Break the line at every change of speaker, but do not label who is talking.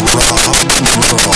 Rob Roy.